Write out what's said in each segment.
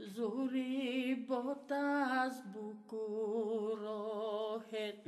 Zuri botas buku rohet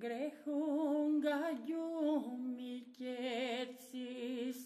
grehon gaion mi ketsis.